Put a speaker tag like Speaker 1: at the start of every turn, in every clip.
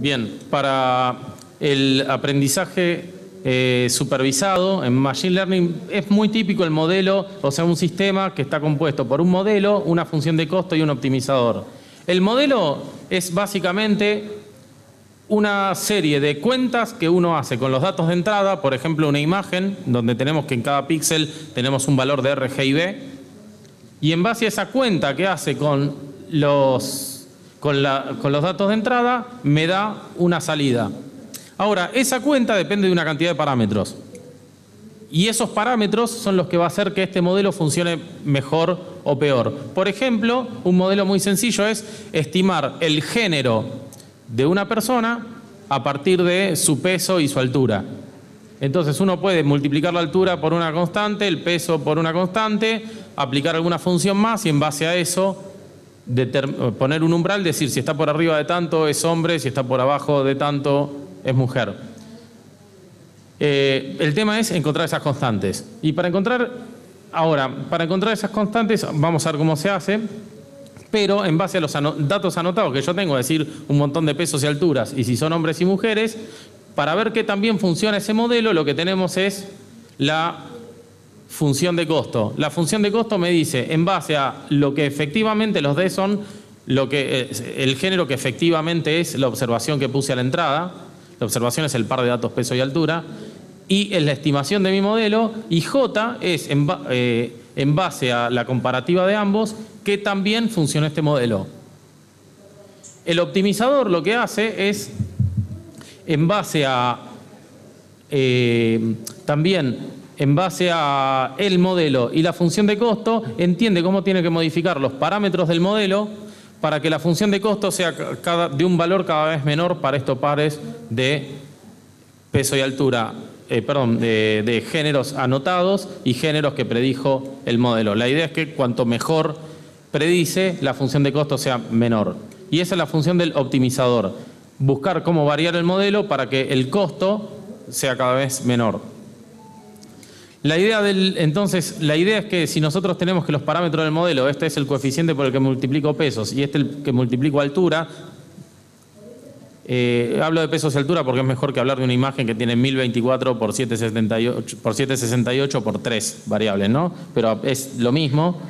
Speaker 1: Bien, para el aprendizaje eh, supervisado en Machine Learning es muy típico el modelo, o sea, un sistema que está compuesto por un modelo, una función de costo y un optimizador. El modelo es básicamente una serie de cuentas que uno hace con los datos de entrada, por ejemplo, una imagen donde tenemos que en cada píxel tenemos un valor de RGB, y en base a esa cuenta que hace con los con, los datos de entrada me da una salida. Ahora, esa cuenta depende de una cantidad de parámetros. Y esos parámetros son los que va a hacer que este modelo funcione mejor o peor. Por ejemplo, un modelo muy sencillo es estimar el género de una persona a partir de su peso y su altura. Entonces uno puede multiplicar la altura por una constante, el peso por una constante, aplicar alguna función más y en base a eso poner un umbral, decir si está por arriba de tanto es hombre, si está por abajo de tanto es mujer. Eh, el tema es encontrar esas constantes. Y para encontrar, ahora, para encontrar esas constantes, vamos a ver cómo se hace, pero en base a los datos anotados que yo tengo, es decir, un montón de pesos y alturas, y si son hombres y mujeres, para ver qué también funciona ese modelo, lo que tenemos es la función de costo. La función de costo me dice, en base a lo que efectivamente los D son, lo que, el género que efectivamente es la observación que puse a la entrada, la observación es el par de datos peso y altura, y es la estimación de mi modelo, y J es en, eh, base a la comparativa de ambos, que también funciona este modelo. El optimizador lo que hace es, en base a eh, también en base a el modelo y la función de costo, entiende cómo tiene que modificar los parámetros del modelo para que la función de costo sea de un valor cada vez menor para estos pares de peso y altura, eh, perdón, de, de géneros anotados y géneros que predijo el modelo. La idea es que cuanto mejor predice, la función de costo sea menor. Y esa es la función del optimizador, buscar cómo variar el modelo para que el costo sea cada vez menor. La idea entonces, la idea es que si nosotros tenemos que los parámetros del modelo, este es el coeficiente por el que multiplico pesos y este es el que multiplico altura, eh, hablo de pesos y altura porque es mejor que hablar de una imagen que tiene 1024 por 778 por, 768 por 3 variables, ¿no? Pero es lo mismo.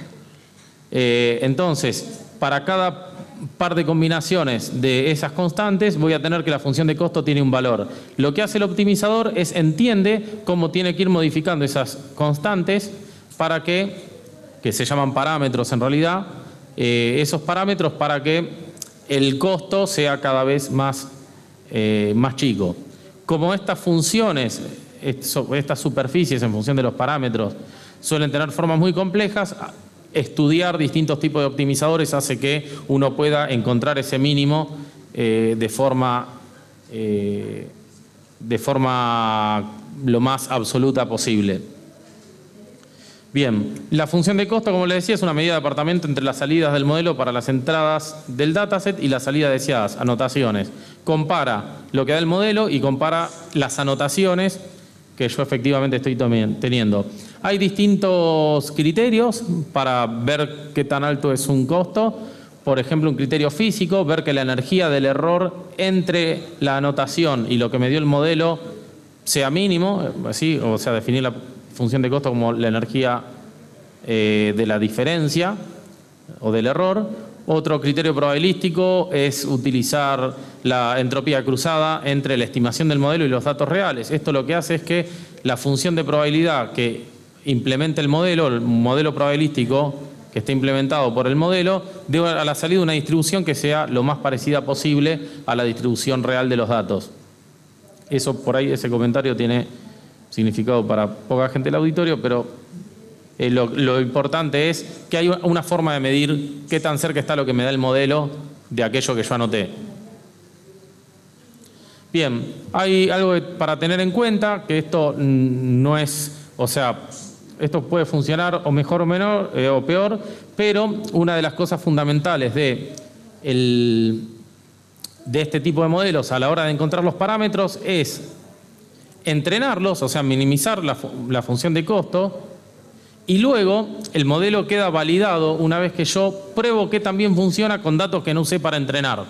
Speaker 1: Eh, entonces, para cada par de combinaciones de esas constantes, voy a tener que la función de costo tiene un valor. Lo que hace el optimizador es entiende cómo tiene que ir modificando esas constantes para que, que se llaman parámetros en realidad, eh, esos parámetros para que el costo sea cada vez más, eh, más chico. Como estas funciones, estas superficies en función de los parámetros, suelen tener formas muy complejas, estudiar distintos tipos de optimizadores hace que uno pueda encontrar ese mínimo eh, de, forma, eh, de forma lo más absoluta posible. Bien, la función de costo, como les decía, es una medida de apartamento entre las salidas del modelo para las entradas del dataset y las salidas deseadas, anotaciones. Compara lo que da el modelo y compara las anotaciones que yo efectivamente estoy teniendo. Hay distintos criterios para ver qué tan alto es un costo. Por ejemplo, un criterio físico, ver que la energía del error entre la anotación y lo que me dio el modelo sea mínimo, así, o sea, definir la función de costo como la energía eh, de la diferencia o del error. Otro criterio probabilístico es utilizar la entropía cruzada entre la estimación del modelo y los datos reales. Esto lo que hace es que la función de probabilidad que implementa el modelo, el modelo probabilístico que está implementado por el modelo, dé a la salida una distribución que sea lo más parecida posible a la distribución real de los datos. Eso por ahí, ese comentario tiene significado para poca gente del auditorio, pero eh, lo, importante es que hay una forma de medir qué tan cerca está lo que me da el modelo de aquello que yo anoté. Bien, hay algo para tener en cuenta, que esto no es, o sea, esto puede funcionar o mejor o menor eh, o peor, pero una de las cosas fundamentales de, este tipo de modelos a la hora de encontrar los parámetros es entrenarlos, o sea, minimizar la, la función de costo, y luego el modelo queda validado una vez que yo pruebo que también funciona con datos que no usé para entrenar.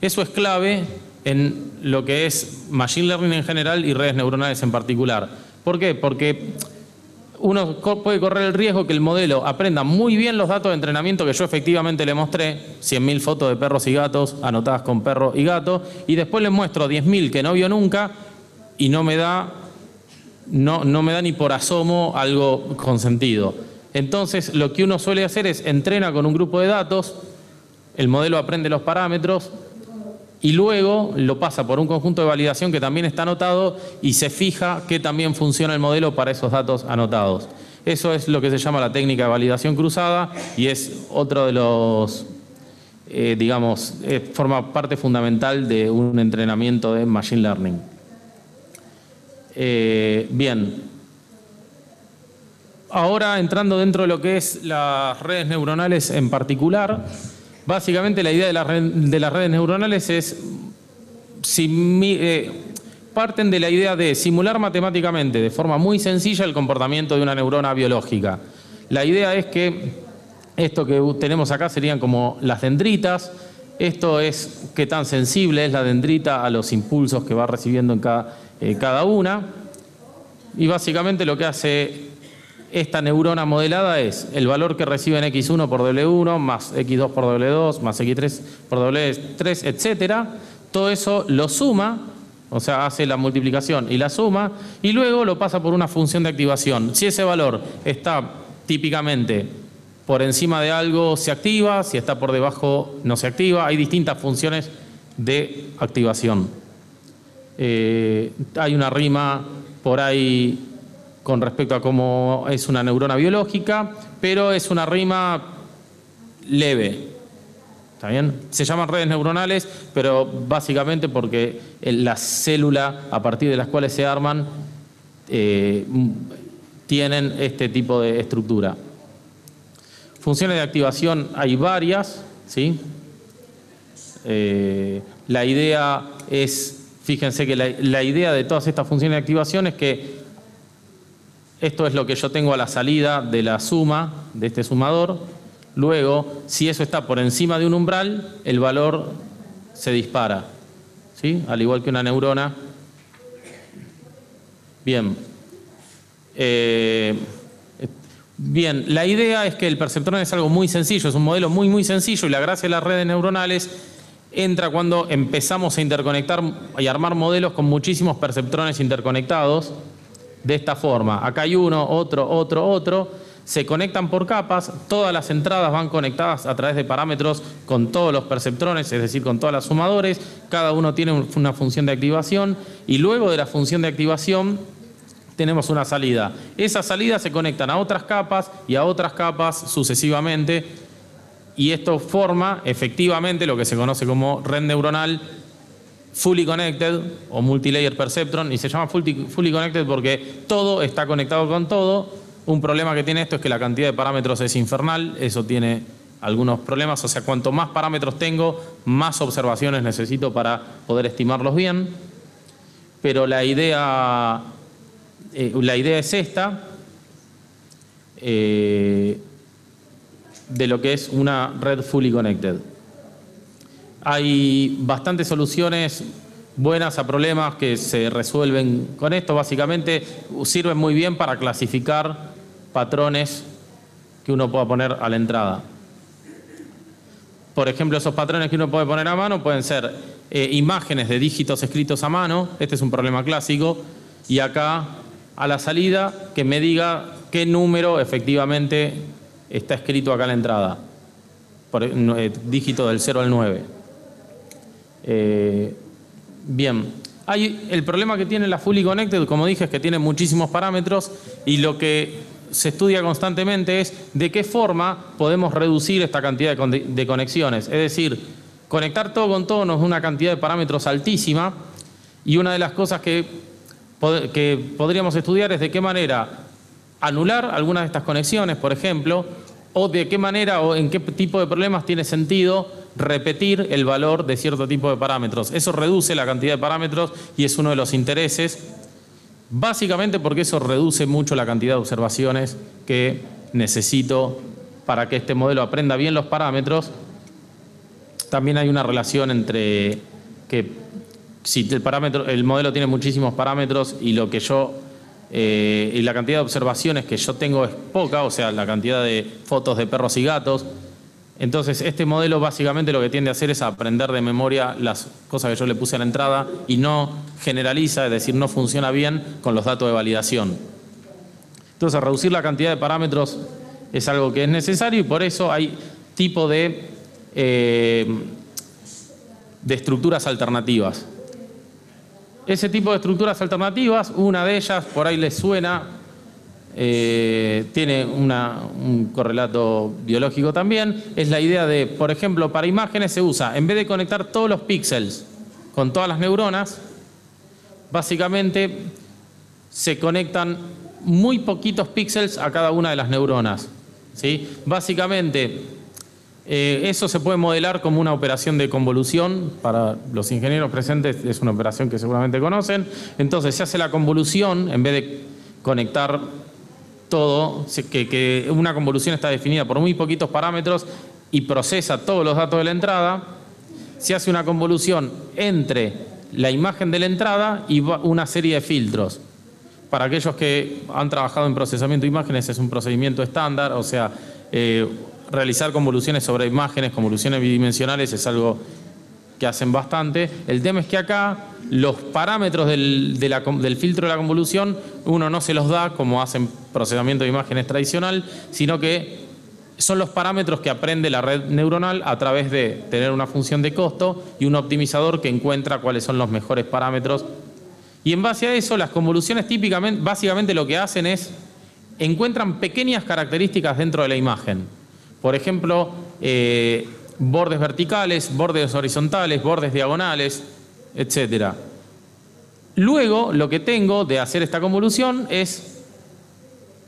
Speaker 1: Eso es clave en lo que es Machine Learning en general y redes neuronales en particular. ¿Por qué? Porque uno puede correr el riesgo que el modelo aprenda muy bien los datos de entrenamiento que yo efectivamente le mostré, 100.000 fotos de perros y gatos anotadas con perro y gato, y después le muestro 10.000 que no vio nunca y no me da, no, no me da ni por asomo algo con sentido. Entonces lo que uno suele hacer es entrena con un grupo de datos, el modelo aprende los parámetros, y luego lo pasa por un conjunto de validación que también está anotado y se fija que también funciona el modelo para esos datos anotados. Eso es lo que se llama la técnica de validación cruzada y es otro de los, eh, digamos, eh, forma parte fundamental de un entrenamiento de Machine Learning. Eh, bien. Ahora entrando dentro de lo que es las redes neuronales en particular, Básicamente la idea de, las redes neuronales es, eh, parten de la idea de simular matemáticamente de forma muy sencilla el comportamiento de una neurona biológica. La idea es que esto que tenemos acá serían como las dendritas, esto es qué tan sensible es la dendrita a los impulsos que va recibiendo en eh, cada una. Y básicamente lo que hace esta neurona modelada es el valor que recibe en X1 por W1 más X2 por W2 más X3 por W3, etcétera. Todo eso lo suma, o sea, hace la multiplicación y la suma, y luego lo pasa por una función de activación. Si ese valor está típicamente por encima de algo, se activa, si está por debajo, no se activa. Hay distintas funciones de activación. Eh, hay una rima por ahí con respecto a cómo es una neurona biológica, pero es una rima leve. ¿Está bien? Se llaman redes neuronales, pero básicamente porque la célula a partir de las cuales se arman eh, tienen este tipo de estructura. Funciones de activación hay varias, ¿sí? Eh, la idea es, fíjense que la idea de todas estas funciones de activación es que esto es lo que yo tengo a la salida de la suma de este sumador. Luego, si eso está por encima de un umbral, el valor se dispara. ¿Sí? Al igual que una neurona. Bien. Eh, bien, la idea es que el perceptrón es algo muy sencillo, es un modelo muy, muy sencillo y la gracia de las redes neuronales entra cuando empezamos a interconectar y armar modelos con muchísimos perceptrones interconectados de esta forma. Acá hay uno, otro, otro, otro. Se conectan por capas, todas las entradas van conectadas a través de parámetros con todos los perceptrones, es decir, con todas las sumadores. Cada uno tiene una función de activación y luego de la función de activación tenemos una salida. Esas salidas se conectan a otras capas y a otras capas sucesivamente y esto forma efectivamente lo que se conoce como red neuronal fully connected o multilayer perceptron y se llama fully, connected porque todo está conectado con todo. Un problema que tiene esto es que la cantidad de parámetros es infernal, eso tiene algunos problemas, o sea, cuanto más parámetros tengo, más observaciones necesito para poder estimarlos bien. Pero la idea, eh, la idea es esta, eh, de lo que es una red fully connected. Hay bastantes soluciones buenas a problemas que se resuelven con esto. Básicamente sirven muy bien para clasificar patrones que uno pueda poner a la entrada. Por ejemplo, esos patrones que uno puede poner a mano pueden ser eh, imágenes de dígitos escritos a mano, este es un problema clásico, y acá a la salida que me diga qué número efectivamente está escrito acá a la entrada, por, eh, dígito del 0 al 9. Eh, bien, hay, el problema que tiene la Fully Connected, como dije, es que tiene muchísimos parámetros y lo que se estudia constantemente es de qué forma podemos reducir esta cantidad de, conexiones. Es decir, conectar todo con todo nos da una cantidad de parámetros altísima y una de las cosas que, que podríamos estudiar es de qué manera anular algunas de estas conexiones, por ejemplo, o de qué manera o en qué tipo de problemas tiene sentido repetir el valor de cierto tipo de parámetros. Eso reduce la cantidad de parámetros y es uno de los intereses, básicamente porque eso reduce mucho la cantidad de observaciones que necesito para que este modelo aprenda bien los parámetros. También hay una relación entre que si el, parámetro, el modelo tiene muchísimos parámetros y lo que yo eh, y la cantidad de observaciones que yo tengo es poca, o sea, la cantidad de fotos de perros y gatos. Entonces, este modelo básicamente lo que tiende a hacer es aprender de memoria las cosas que yo le puse a la entrada y no generaliza, es decir, no funciona bien con los datos de validación. Entonces, reducir la cantidad de parámetros es algo que es necesario y por eso hay tipo de, eh, de estructuras alternativas. Ese tipo de estructuras alternativas, una de ellas, por ahí les suena, eh, tiene un correlato biológico también, es la idea de, por ejemplo, para imágenes se usa, en vez de conectar todos los píxeles con todas las neuronas, básicamente se conectan muy poquitos píxeles a cada una de las neuronas. ¿sí? Básicamente, eh, eso se puede modelar como una operación de convolución. Para los ingenieros presentes es una operación que seguramente conocen. Entonces se hace la convolución en vez de conectar todo, que, que una convolución está definida por muy poquitos parámetros y procesa todos los datos de la entrada. Se hace una convolución entre la imagen de la entrada y una serie de filtros. Para aquellos que han trabajado en procesamiento de imágenes es un procedimiento estándar, o sea, eh, realizar convoluciones sobre imágenes, convoluciones bidimensionales es algo que hacen bastante. El tema es que acá los parámetros del, filtro de la convolución uno no se los da como hacen procesamiento de imágenes tradicional, sino que son los parámetros que aprende la red neuronal a través de tener una función de costo y un optimizador que encuentra cuáles son los mejores parámetros. Y en base a eso, las convoluciones típicamente, básicamente lo que hacen es, encuentran pequeñas características dentro de la imagen. Por ejemplo, eh, bordes verticales, bordes horizontales, bordes diagonales, etc. Luego, lo que tengo de hacer esta convolución es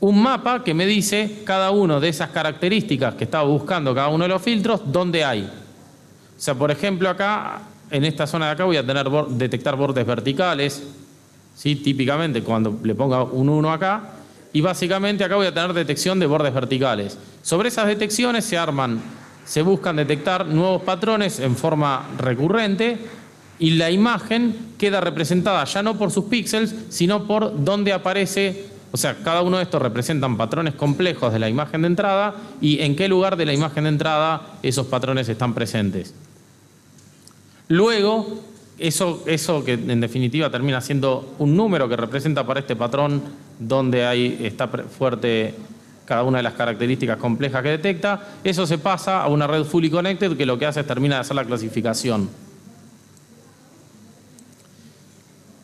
Speaker 1: un mapa que me dice cada una de esas características que estaba buscando cada uno de los filtros, dónde hay. O sea, por ejemplo, acá, en esta zona de acá voy a tener detectar bordes verticales, ¿sí? típicamente cuando le ponga un 1 acá, y básicamente acá voy a tener detección de bordes verticales. Sobre esas detecciones se arman, se buscan detectar nuevos patrones en forma recurrente y la imagen queda representada ya no por sus píxeles, sino por dónde aparece, o sea, cada uno de estos representan patrones complejos de la imagen de entrada y en qué lugar de la imagen de entrada esos patrones están presentes. Luego, eso, eso que en definitiva termina siendo un número que representa para este patrón donde hay, está fuerte cada una de las características complejas que detecta, eso se pasa a una red fully connected que lo que hace es termina de hacer la clasificación.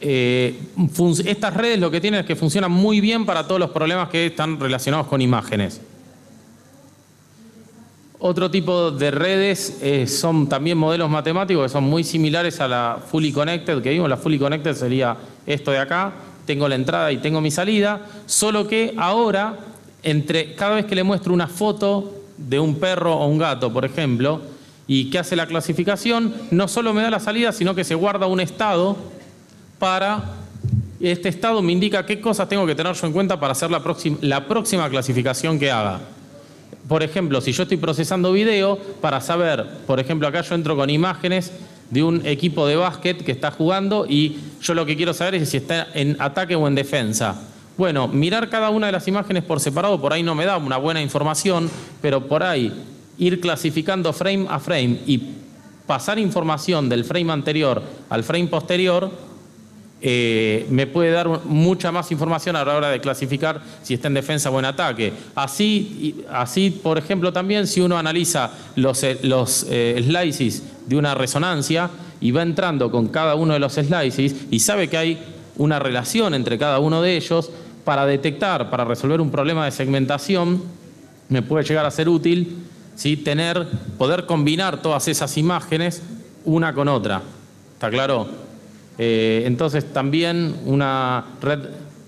Speaker 1: Eh, estas redes lo que tienen es que funcionan muy bien para todos los problemas que están relacionados con imágenes. Otro tipo de redes eh, son también modelos matemáticos que son muy similares a la Fully Connected que vimos. La Fully Connected sería esto de acá, tengo la entrada y tengo mi salida, solo que ahora, entre cada vez que le muestro una foto de un perro o un gato, por ejemplo, y que hace la clasificación, no solo me da la salida, sino que se guarda un estado para... Este estado me indica qué cosas tengo que tener yo en cuenta para hacer la próxima, la próxima clasificación que haga. Por ejemplo, si yo estoy procesando video, para saber, por ejemplo, acá yo entro con imágenes de un equipo de básquet que está jugando y yo lo que quiero saber es si está en ataque o en defensa. Bueno, mirar cada una de las imágenes por separado por ahí no me da una buena información, pero por ahí ir clasificando frame a frame y pasar información del frame anterior al frame posterior eh, me puede dar mucha más información a la hora de clasificar si está en defensa o en ataque. Así, así por ejemplo, también si uno analiza los, eh, los eh, slices de una resonancia y va entrando con cada uno de los slices y sabe que hay una relación entre cada uno de ellos, para detectar, para resolver un problema de segmentación, me puede llegar a ser útil ¿sí? tener, poder combinar todas esas imágenes una con otra. ¿Está claro? Eh, entonces también una red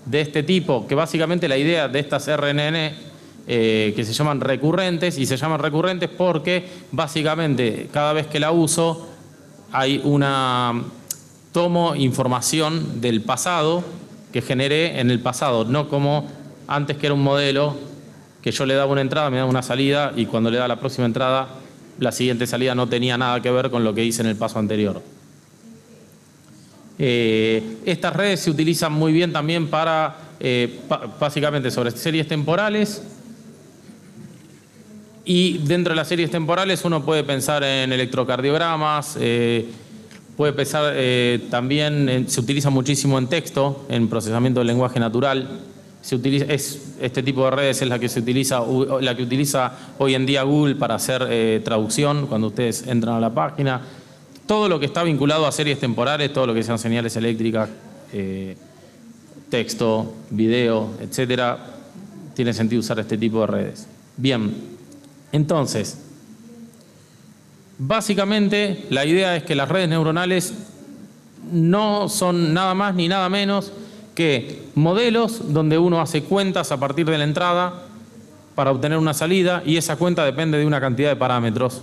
Speaker 1: de este tipo, que básicamente la idea de estas RNN eh, que se llaman recurrentes, y se llaman recurrentes porque básicamente cada vez que la uso hay una tomo información del pasado que generé en el pasado, no como antes que era un modelo que yo le daba una entrada, me daba una salida y cuando le da la próxima entrada, la siguiente salida no tenía nada que ver con lo que hice en el paso anterior. Eh, estas redes se utilizan muy bien también para, eh, básicamente sobre series temporales. Y dentro de las series temporales uno puede pensar en electrocardiogramas, eh, puede pensar también, se utiliza muchísimo en texto, en procesamiento del lenguaje natural. Se utiliza, es, este tipo de redes es la que se utiliza, la que utiliza hoy en día Google para hacer traducción cuando ustedes entran a la página todo lo que está vinculado a series temporales, todo lo que sean señales eléctricas, eh, texto, video, etcétera, tiene sentido usar este tipo de redes. Bien, entonces, básicamente la idea es que las redes neuronales no son nada más ni nada menos que modelos donde uno hace cuentas a partir de la entrada para obtener una salida y esa cuenta depende de una cantidad de parámetros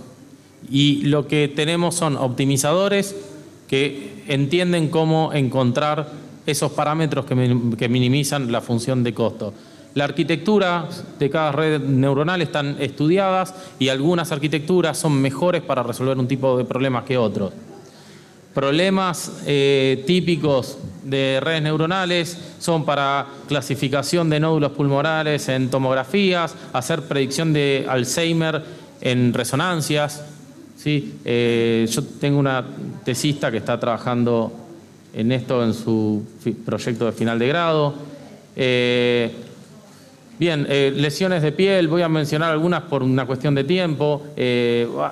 Speaker 1: y lo que tenemos son optimizadores que entienden cómo encontrar esos parámetros que, minimizan la función de costo. La arquitectura de cada red neuronal están estudiadas y algunas arquitecturas son mejores para resolver un tipo de problemas que otros. Problemas eh, típicos de redes neuronales son para clasificación de nódulos pulmonares en tomografías, hacer predicción de Alzheimer en resonancias, Sí, eh, yo tengo una tesista que está trabajando en esto en su proyecto de final de grado. Eh, bien, eh, lesiones de piel, voy a mencionar algunas por una cuestión de tiempo.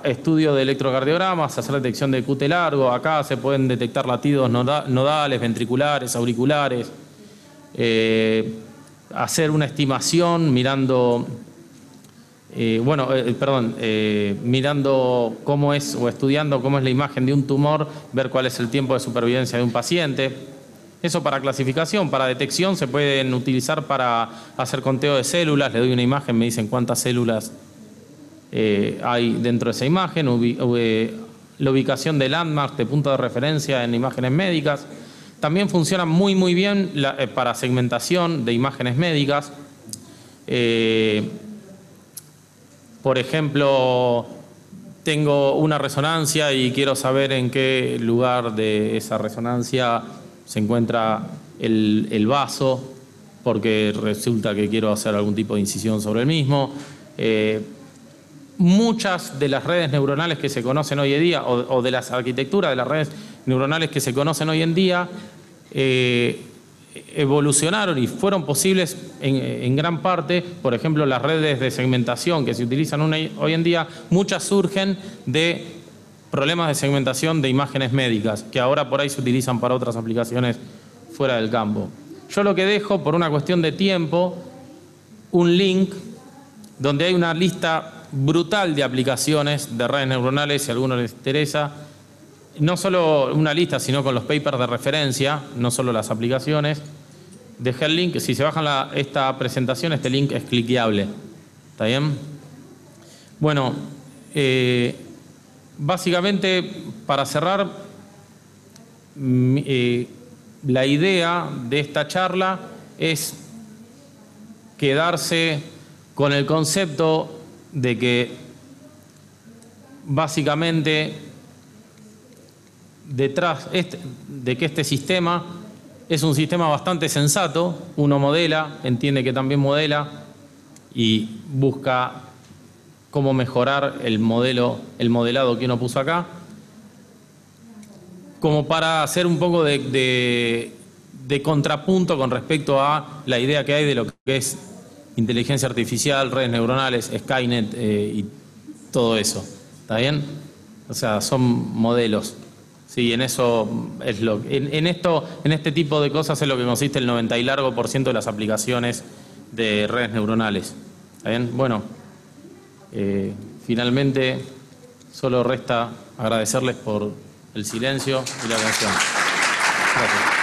Speaker 1: estudio de electrocardiogramas, hacer detección de QT largo. Acá se pueden detectar latidos nodales, ventriculares, auriculares. hacer una estimación mirando eh, bueno, eh, perdón, eh, mirando cómo es o estudiando cómo es la imagen de un tumor, ver cuál es el tiempo de supervivencia de un paciente. Eso para clasificación, para detección se pueden utilizar para hacer conteo de células. Le doy una imagen, me dicen cuántas células hay dentro de esa imagen. la ubicación de landmark, de punto de referencia en imágenes médicas. También funciona muy, muy bien para segmentación de imágenes médicas. Por ejemplo, tengo una resonancia y quiero saber en qué lugar de esa resonancia se encuentra el, vaso, porque resulta que quiero hacer algún tipo de incisión sobre el mismo. Eh, muchas de las redes neuronales que se conocen hoy en día, o, de las arquitecturas de las redes neuronales que se conocen hoy en día, eh, evolucionaron y fueron posibles en, gran parte, por ejemplo, las redes de segmentación que se utilizan hoy en día, muchas surgen de problemas de segmentación de imágenes médicas, que ahora por ahí se utilizan para otras aplicaciones fuera del campo. Yo lo que dejo, por una cuestión de tiempo, un link donde hay una lista brutal de aplicaciones de redes neuronales, si a alguno les interesa, no solo una lista, sino con los papers de referencia, no solo las aplicaciones. Dejé el link, si se bajan esta presentación, este link es cliqueable. ¿Está bien? Bueno, eh, básicamente, para cerrar, eh, la idea de esta charla es quedarse con el concepto de que básicamente detrás este, de que este sistema es un sistema bastante sensato, uno modela, entiende que también modela y busca cómo mejorar el modelo, el modelado que uno puso acá, como para hacer un poco de, contrapunto con respecto a la idea que hay de lo que es inteligencia artificial, redes neuronales, Skynet eh, y todo eso. ¿Está bien? O sea, son modelos. Sí, en eso es lo en, esto, en este tipo de cosas es lo que consiste el 90 y largo por ciento de las aplicaciones de redes neuronales. ¿Está bien? Bueno, eh, finalmente solo resta agradecerles por el silencio y la atención. Gracias.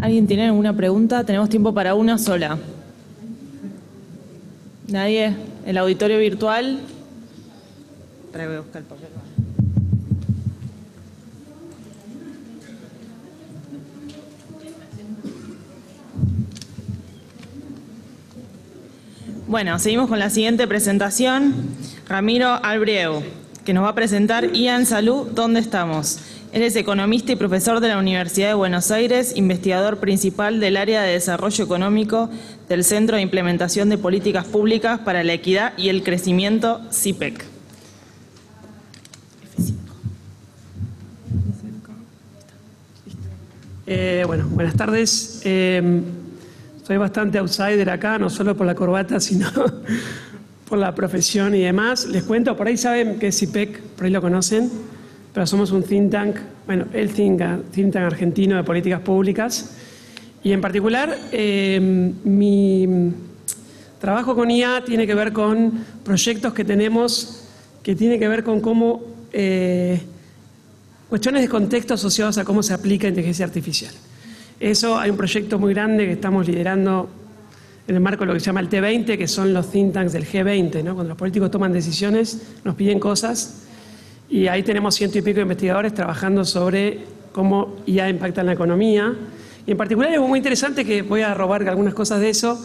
Speaker 2: ¿Alguien tiene alguna pregunta? Tenemos tiempo para una sola. ¿Nadie? ¿El auditorio virtual? Trae buscar el. Bueno, seguimos con la siguiente presentación. Ramiro Albreu, que nos va a presentar IAN Salud, ¿dónde estamos? Él es economista y profesor de la Universidad de Buenos Aires, investigador principal del área de desarrollo económico del Centro de Implementación de Políticas Públicas para la Equidad y el Crecimiento, CIPEC.
Speaker 3: Eh, bueno, buenas tardes. Eh, soy bastante outsider acá, no solo por la corbata, sino por la profesión y demás. Les cuento, por ahí saben que es CIPEC, por ahí lo conocen, pero somos un think tank, bueno, el think, tank argentino de políticas públicas. Y en particular, eh, mi trabajo con IA tiene que ver con proyectos que tenemos que tiene que ver con cómo cuestiones de contexto asociados a cómo se aplica inteligencia artificial. Eso hay un proyecto muy grande que estamos liderando en el marco de lo que se llama el T20, que son los think tanks del G20, ¿no? Cuando los políticos toman decisiones, nos piden cosas y ahí tenemos ciento y pico de investigadores trabajando sobre cómo IA impacta en la economía. Y en particular es muy interesante que voy a robar algunas cosas de eso.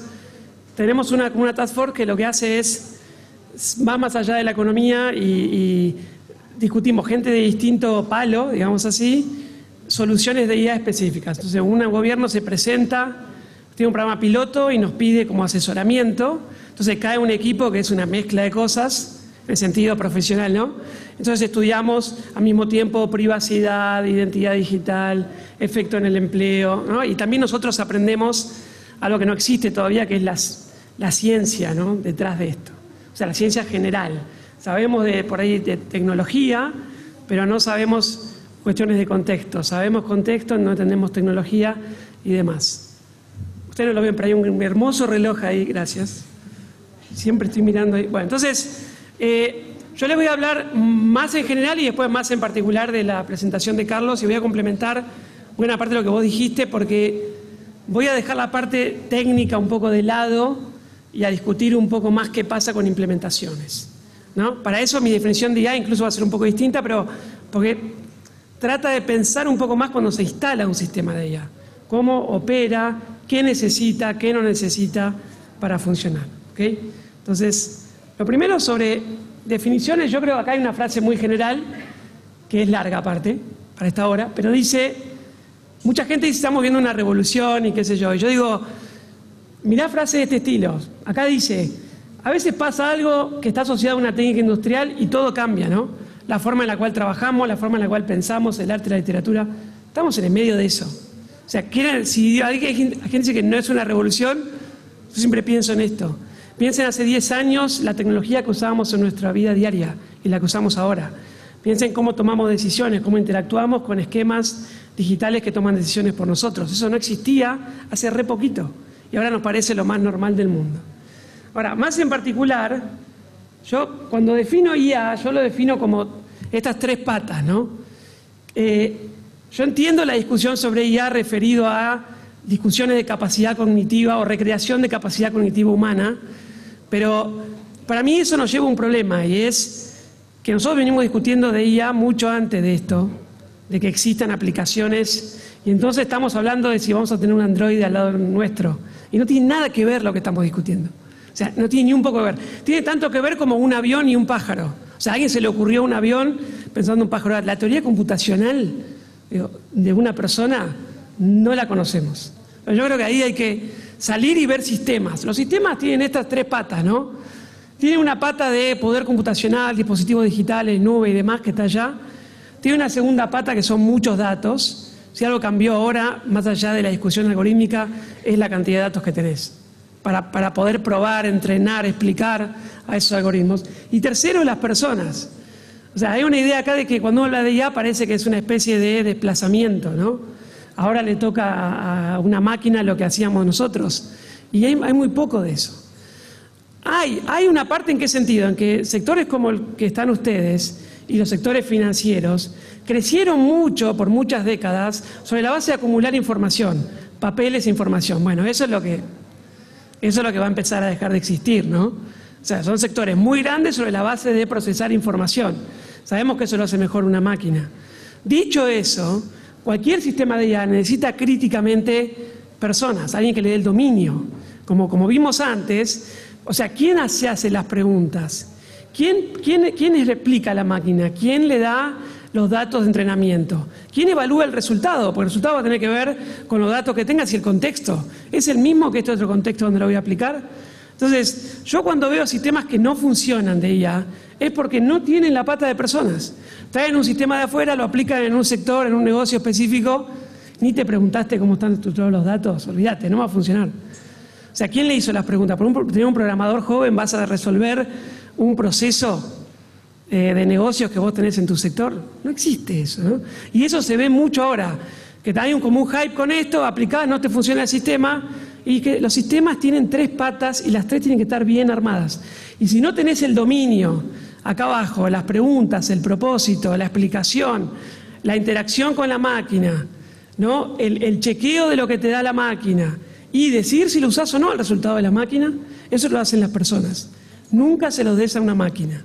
Speaker 3: Tenemos una, una task force que lo que hace es, va más allá de la economía y discutimos gente de distinto palo, digamos así, soluciones de IA específicas. Entonces, un gobierno se presenta, tiene un programa piloto y nos pide como asesoramiento. Entonces, cae un equipo que es una mezcla de cosas, en el sentido profesional, ¿no? Entonces, estudiamos al mismo tiempo privacidad, identidad digital, efecto en el empleo, ¿no? Y también nosotros aprendemos algo que no existe todavía, que es la ciencia, ¿no? Detrás de esto. O sea, la ciencia general. Sabemos de, por ahí de tecnología, pero no sabemos cuestiones de contexto. Sabemos contexto, no entendemos tecnología y demás. Ustedes no lo ven, pero hay un hermoso reloj ahí, gracias. Siempre estoy mirando ahí. Bueno, entonces, eh, yo les voy a hablar más en general y después más en particular de la presentación de Carlos y voy a complementar buena parte de lo que vos dijiste porque voy a dejar la parte técnica un poco de lado y a discutir un poco más qué pasa con implementaciones. Para eso mi definición de IA incluso va a ser un poco distinta, pero porque trata de pensar un poco más cuando se instala un sistema de IA. Cómo opera, qué necesita, qué no necesita para funcionar. Entonces, lo primero sobre definiciones, yo creo que acá hay una frase muy general, que es larga aparte, para esta hora, pero dice, mucha gente dice estamos viendo una revolución y qué sé yo. Y yo digo, mirá frases de este estilo. Acá dice, a veces pasa algo que está asociado a una técnica industrial y todo cambia, ¿no? la forma en la cual trabajamos, la forma en la cual pensamos, el arte, la literatura. Estamos en el medio de eso. O sea, si hay gente dice que no es una revolución, yo siempre pienso en esto. Piensen hace 10 años la tecnología que usábamos en nuestra vida diaria y la que usamos ahora. Piensen cómo tomamos decisiones, cómo interactuamos con esquemas digitales que toman decisiones por nosotros. Eso no existía hace re poquito y ahora nos parece lo más normal del mundo. Ahora, más en particular, yo cuando defino IA, yo lo defino como estas tres patas, ¿no? Eh, yo entiendo la discusión sobre IA referido a discusiones de capacidad cognitiva o recreación de capacidad cognitiva humana, pero para mí eso nos lleva a un problema y es que nosotros venimos discutiendo de IA mucho antes de esto, de que existan aplicaciones y entonces estamos hablando de si vamos a tener un Android al lado nuestro y no tiene nada que ver lo que estamos discutiendo. O sea, no tiene ni un poco que ver. Tiene tanto que ver como un avión y un pájaro. O sea, a alguien se le ocurrió un avión pensando en un pájaro. La teoría computacional de una persona no la conocemos. yo creo que ahí hay que salir y ver sistemas. Los sistemas tienen estas tres patas, ¿no? Tiene una pata de poder computacional, dispositivos digitales, nube y demás que está allá. Tiene una segunda pata que son muchos datos. Si algo cambió ahora, más allá de la discusión algorítmica, es la cantidad de datos que tenés para, poder probar, entrenar, explicar a esos algoritmos. Y tercero, las personas. O sea, hay una idea acá de que cuando uno habla de IA parece que es una especie de desplazamiento, ¿no? Ahora le toca a una máquina lo que hacíamos nosotros. Y hay, muy poco de eso. Hay, hay una parte en qué sentido, en que sectores como el que están ustedes y los sectores financieros crecieron mucho por muchas décadas sobre la base de acumular información, papeles e información. Bueno, eso es lo que eso es lo que va a empezar a dejar de existir, ¿no? O sea, son sectores muy grandes sobre la base de procesar información. Sabemos que eso lo hace mejor una máquina. Dicho eso, cualquier sistema de IA necesita críticamente personas, alguien que le dé el dominio. Como, como vimos antes, O sea, ¿quién se hace las preguntas? ¿Quién, quién, explica a la máquina? ¿Quién le da los datos de entrenamiento? ¿Quién evalúa el resultado? Porque el resultado va a tener que ver con los datos que tengas y el contexto. ¿Es el mismo que este otro contexto donde lo voy a aplicar? Entonces, yo cuando veo sistemas que no funcionan de IA, es porque no tienen la pata de personas. Traen un sistema de afuera, lo aplican en un sector, en un negocio específico, ni te preguntaste cómo están estructurados los datos, olvídate, no va a funcionar. O sea, ¿quién le hizo las preguntas? Por un, tener un programador joven vas a resolver un proceso eh, de negocios que vos tenés en tu sector. No existe eso. ¿no? Y eso se ve mucho ahora, que hay un, como un hype con esto, aplicado, no te funciona el sistema, y que los sistemas tienen tres patas y las tres tienen que estar bien armadas. Y si no tenés el dominio, acá abajo, las preguntas, el propósito, la explicación, la interacción con la máquina, ¿no? el, chequeo de lo que te da la máquina, y decir si lo usas o no el resultado de la máquina, eso lo hacen las personas. Nunca se lo des a una máquina.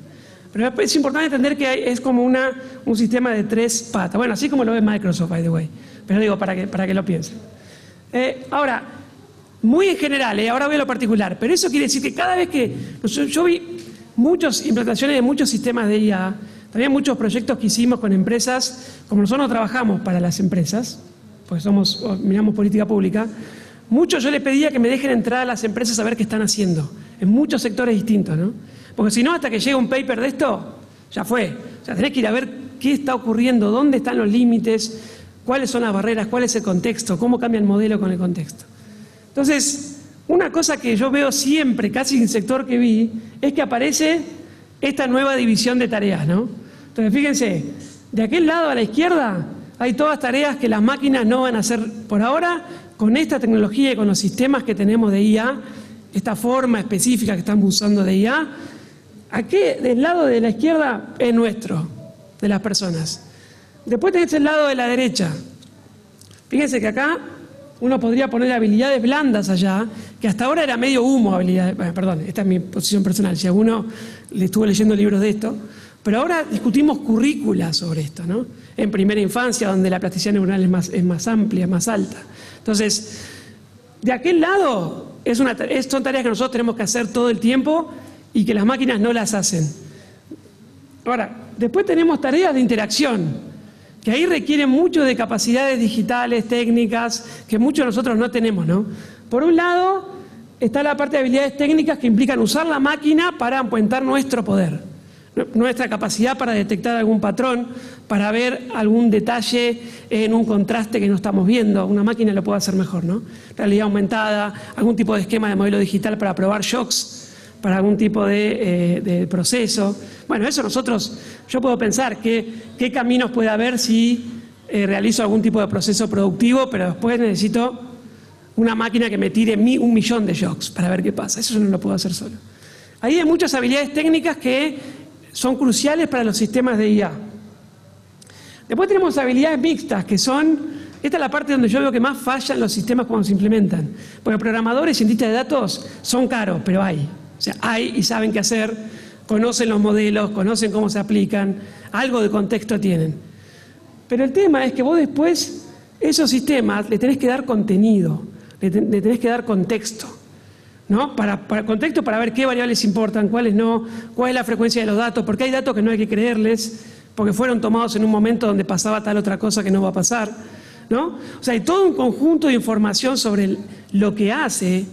Speaker 3: Pero es importante entender que es como una, un sistema de tres patas. Bueno, así como lo ve Microsoft, by the way. Pero digo, para que, para que lo piensen. Eh, ahora, muy en general, eh, ahora voy a lo particular, pero eso quiere decir que cada vez que. Yo, vi muchas implantaciones de muchos sistemas de IA, también muchos proyectos que hicimos con empresas, como nosotros no trabajamos para las empresas, pues somos, miramos política pública, muchos yo les pedía que me dejen entrar a las empresas a ver qué están haciendo, en muchos sectores distintos, ¿no? Porque si no, hasta que llegue un paper de esto, ya fue. O sea, tenés que ir a ver qué está ocurriendo, dónde están los límites, cuáles son las barreras, cuál es el contexto, cómo cambia el modelo con el contexto. Entonces, una cosa que yo veo siempre, casi en el sector que vi, es que aparece esta nueva división de tareas, ¿no? Entonces, fíjense, de aquel lado a la izquierda hay todas tareas que las máquinas no van a hacer por ahora, con esta tecnología y con los sistemas que tenemos de IA, esta forma específica que estamos usando de IA, aquí del lado de la izquierda es nuestro, de las personas. Después tenés el lado de la derecha. Fíjense que acá uno podría poner habilidades blandas allá, que hasta ahora era medio humo habilidades, perdón, esta es mi posición personal, si alguno le estuvo leyendo libros de esto, pero ahora discutimos currículas sobre esto, ¿no? En primera infancia, donde la plasticidad neuronal es más, es más amplia, más alta. Entonces, de aquel lado, es una, son tareas que nosotros tenemos que hacer todo el tiempo y que las máquinas no las hacen. Ahora, después tenemos tareas de interacción, que ahí requieren mucho de capacidades digitales, técnicas, que muchos de nosotros no tenemos, ¿no? Por un lado, está la parte de habilidades técnicas que implican usar la máquina para aumentar nuestro poder nuestra capacidad para detectar algún patrón, para ver algún detalle en un contraste que no estamos viendo. Una máquina lo puede hacer mejor, ¿no? Realidad aumentada, algún tipo de esquema de modelo digital para probar shocks, para algún tipo de, eh, proceso. Bueno, eso nosotros, yo puedo pensar qué, qué caminos puede haber si eh, realizo algún tipo de proceso productivo, pero después necesito una máquina que me tire un millón de shocks para ver qué pasa. Eso yo no lo puedo hacer solo. Ahí hay muchas habilidades técnicas que son cruciales para los sistemas de IA. Después tenemos habilidades mixtas, que son, esta es la parte donde yo veo que más fallan los sistemas cuando se implementan. Porque programadores y cientistas de datos son caros, pero hay. O sea, hay y saben qué hacer, conocen los modelos, conocen cómo se aplican, algo de contexto tienen. Pero el tema es que vos después, esos sistemas, le tenés que dar contenido, le, tenés que dar contexto. ¿no? Para, para, contexto para ver qué variables importan, cuáles no, cuál es la frecuencia de los datos, porque hay datos que no hay que creerles, porque fueron tomados en un momento donde pasaba tal otra cosa que no va a pasar. ¿no? O sea, hay todo un conjunto de información sobre lo que hace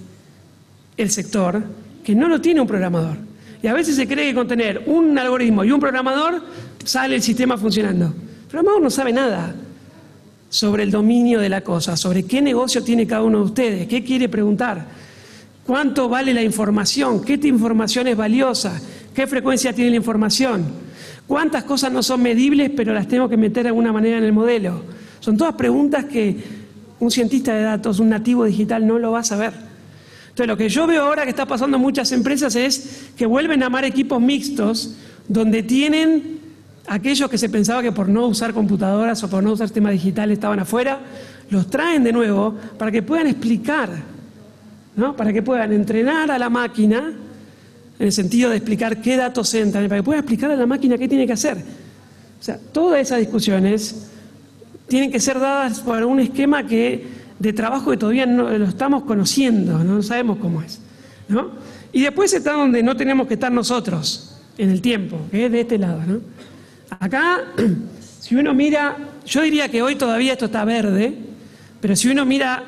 Speaker 3: el sector que no lo tiene un programador. Y a veces se cree que con tener un algoritmo y un programador sale el sistema funcionando. El programador no sabe nada sobre el dominio de la cosa, sobre qué negocio tiene cada uno de ustedes, qué quiere preguntar. ¿Cuánto vale la información? ¿Qué información es valiosa? ¿Qué frecuencia tiene la información? ¿Cuántas cosas no son medibles pero las tengo que meter de alguna manera en el modelo? Son todas preguntas que un cientista de datos, un nativo digital no lo va a saber. Entonces lo que yo veo ahora que está pasando muchas empresas es que vuelven a amar equipos mixtos donde tienen aquellos que se pensaba que por no usar computadoras o por no usar sistemas digitales estaban afuera, los traen de nuevo para que puedan explicar para que puedan entrenar a la máquina, en el sentido de explicar qué datos entran, para que puedan explicar a la máquina qué tiene que hacer. O sea, todas esas discusiones tienen que ser dadas por un esquema que, de trabajo que todavía no lo estamos conociendo, no sabemos cómo es. Y después está donde no tenemos que estar nosotros, en el tiempo, que es de este lado. ¿no? Acá, si uno mira, yo diría que hoy todavía esto está verde, pero si uno mira,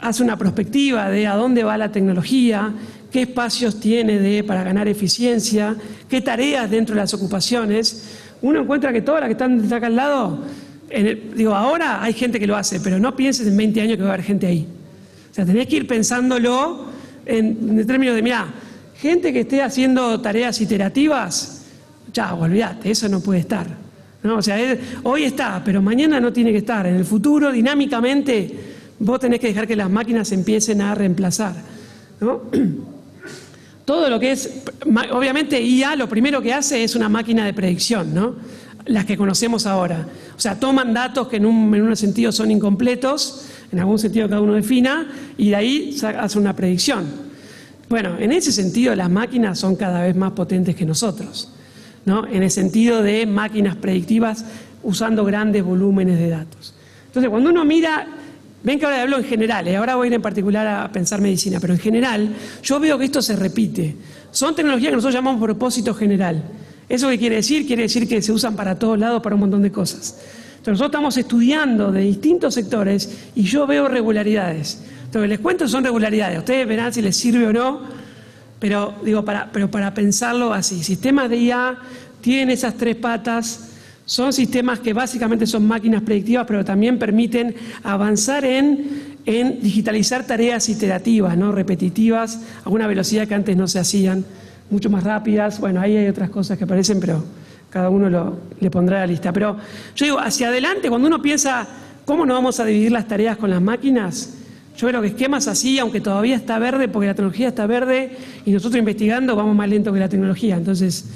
Speaker 3: hace una perspectiva de a dónde va la tecnología, qué espacios tiene de, para ganar eficiencia, qué tareas dentro de las ocupaciones, uno encuentra que todas las que están acá al lado, digo, ahora hay gente que lo hace, pero no pienses en 20 años que va a haber gente ahí. O sea, tenés que ir pensándolo en, términos de, mira, gente que esté haciendo tareas iterativas, ya, olvídate, eso no puede estar. ¿no? O sea, hoy está, pero mañana no tiene que estar. En el futuro, dinámicamente, vos tenés que dejar que las máquinas empiecen a reemplazar. ¿no? Todo lo que es, obviamente IA lo primero que hace es una máquina de predicción, ¿no? Las que conocemos ahora. O sea, toman datos que en un, en un sentido son incompletos, en algún sentido cada uno defina, y de ahí hace una predicción. Bueno, en ese sentido las máquinas son cada vez más potentes que nosotros, ¿no? En el sentido de máquinas predictivas usando grandes volúmenes de datos. Entonces, cuando uno mira Ven que ahora hablo en general, ¿eh? ahora voy a ir en particular a pensar medicina, pero en general yo veo que esto se repite. Son tecnologías que nosotros llamamos propósito general. ¿Eso qué quiere decir? Quiere decir que se usan para todos lados, para un montón de cosas. Entonces nosotros estamos estudiando de distintos sectores y yo veo regularidades. Entonces les cuento son regularidades. Ustedes verán si les sirve o no, pero digo, para, pero para pensarlo así. Sistemas de IA tienen esas tres patas son sistemas que básicamente son máquinas predictivas, pero también permiten avanzar en, digitalizar tareas iterativas, ¿no? repetitivas, a una velocidad que antes no se hacían, mucho más rápidas. Bueno, ahí hay otras cosas que aparecen, pero cada uno le pondrá la lista. Pero yo digo, hacia adelante, cuando uno piensa cómo no vamos a dividir las tareas con las máquinas, yo creo que esquemas así, aunque todavía está verde, porque la tecnología está verde y nosotros investigando vamos más lento que la tecnología. Entonces,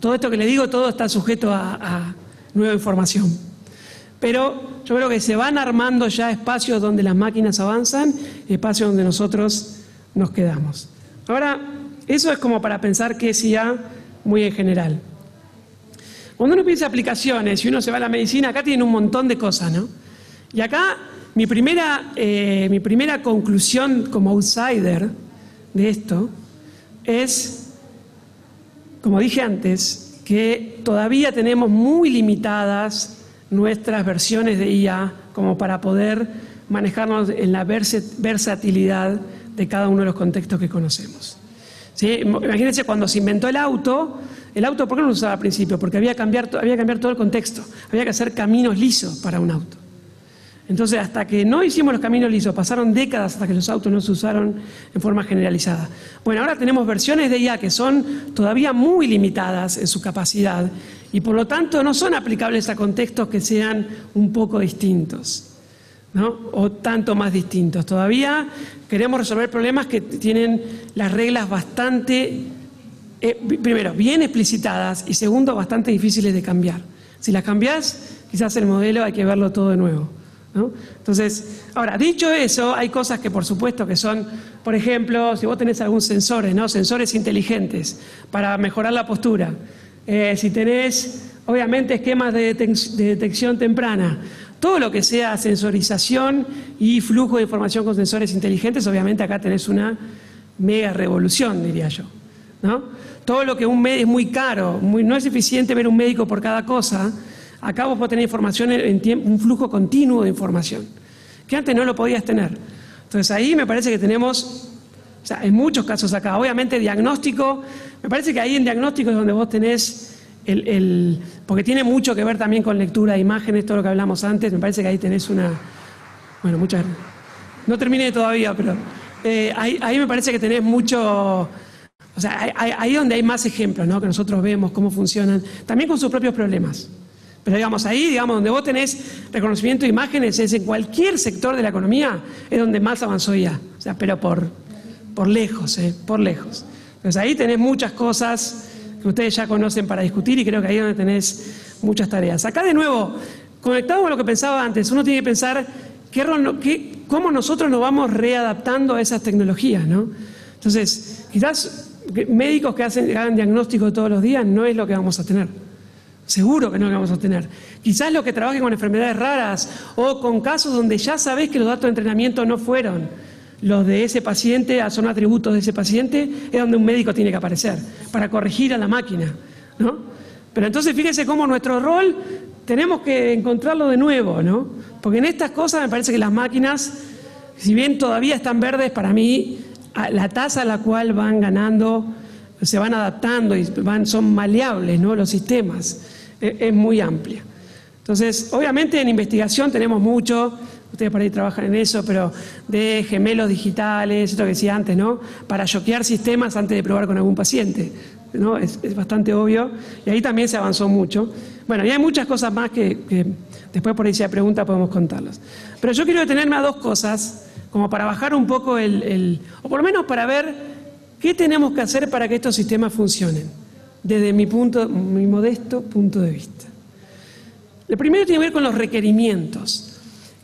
Speaker 3: todo esto que le digo, todo está sujeto a nueva información. Pero yo creo que se van armando ya espacios donde las máquinas avanzan y espacios donde nosotros nos quedamos. Ahora, eso es como para pensar que es IA muy en general. Cuando uno piensa aplicaciones y uno se va a la medicina, acá tiene un montón de cosas, ¿no? Y acá mi primera, eh, mi primera conclusión como outsider de esto es, como dije antes, que todavía tenemos muy limitadas nuestras versiones de IA como para poder manejarnos en la versatilidad de cada uno de los contextos que conocemos. Imagínense cuando se inventó el auto, el auto, ¿por qué no lo usaba al principio? Porque había cambiar, había que cambiar todo el contexto, había que hacer caminos lisos para un auto. Entonces, hasta que no hicimos los caminos lisos, pasaron décadas hasta que los autos no se usaron en forma generalizada. Bueno, ahora tenemos versiones de IA que son todavía muy limitadas en su capacidad y por lo tanto no son aplicables a contextos que sean un poco distintos. ¿No? o tanto más distintos. Todavía queremos resolver problemas que tienen las reglas bastante, eh, primero, bien explicitadas y segundo, bastante difíciles de cambiar. Si las cambias, quizás el modelo hay que verlo todo de nuevo. Entonces, ahora, dicho eso, hay cosas que por supuesto que son, por ejemplo, si vos tenés algún sensores, ¿no? sensores inteligentes para mejorar la postura, eh, si tenés, obviamente, esquemas de, detección temprana, todo lo que sea sensorización y flujo de información con sensores inteligentes, obviamente acá tenés una mega revolución, diría yo. ¿no? Todo lo que un es muy caro, no es eficiente ver un médico por cada cosa, Acá vos podés tener información en un flujo continuo de información, que antes no lo podías tener. Entonces ahí me parece que tenemos, o sea, en muchos casos acá, obviamente diagnóstico, me parece que ahí en diagnóstico es donde vos tenés porque tiene mucho que ver también con lectura de imágenes, todo lo que hablamos antes, me parece que ahí tenés una, bueno, muchas, no terminé todavía, pero eh, ahí, me parece que tenés mucho, o sea, ahí, donde hay más ejemplos, ¿no? Que nosotros vemos cómo funcionan, también con sus propios problemas. Pero digamos, ahí, digamos, donde vos tenés reconocimiento de imágenes, es en cualquier sector de la economía, es donde más avanzó ya. O sea, pero por, por lejos, ¿eh? por lejos. Entonces ahí tenés muchas cosas que ustedes ya conocen para discutir y creo que ahí es donde tenés muchas tareas. Acá de nuevo, conectado con lo que pensaba antes, uno tiene que pensar qué, cómo nosotros nos vamos readaptando a esas tecnologías, ¿no? Entonces, quizás médicos que hacen, hagan diagnóstico todos los días no es lo que vamos a tener. Seguro que no lo vamos a tener. Quizás los que trabajen con enfermedades raras o con casos donde ya sabés que los datos de entrenamiento no fueron. Los de ese paciente son atributos de ese paciente, es donde un médico tiene que aparecer, para corregir a la máquina. ¿no? Pero entonces fíjense cómo nuestro rol tenemos que encontrarlo de nuevo, ¿no? Porque en estas cosas me parece que las máquinas, si bien todavía están verdes, para mí la tasa a la cual van ganando, se van adaptando y son maleables, ¿no? Los sistemas, es, es muy amplia. Entonces, obviamente en investigación tenemos mucho, ustedes por ahí trabajan en eso, pero de gemelos digitales, esto que decía antes, ¿no? Para choquear sistemas antes de probar con algún paciente, ¿no? Es, bastante obvio, y ahí también se avanzó mucho. Bueno, y hay muchas cosas más que, después por ahí si hay pregunta podemos contarlas. Pero yo quiero detenerme a dos cosas, como para bajar un poco el, el, o por lo menos para ver qué tenemos que hacer para que estos sistemas funcionen, desde mi punto, mi modesto punto de vista. El primero tiene que ver con los requerimientos.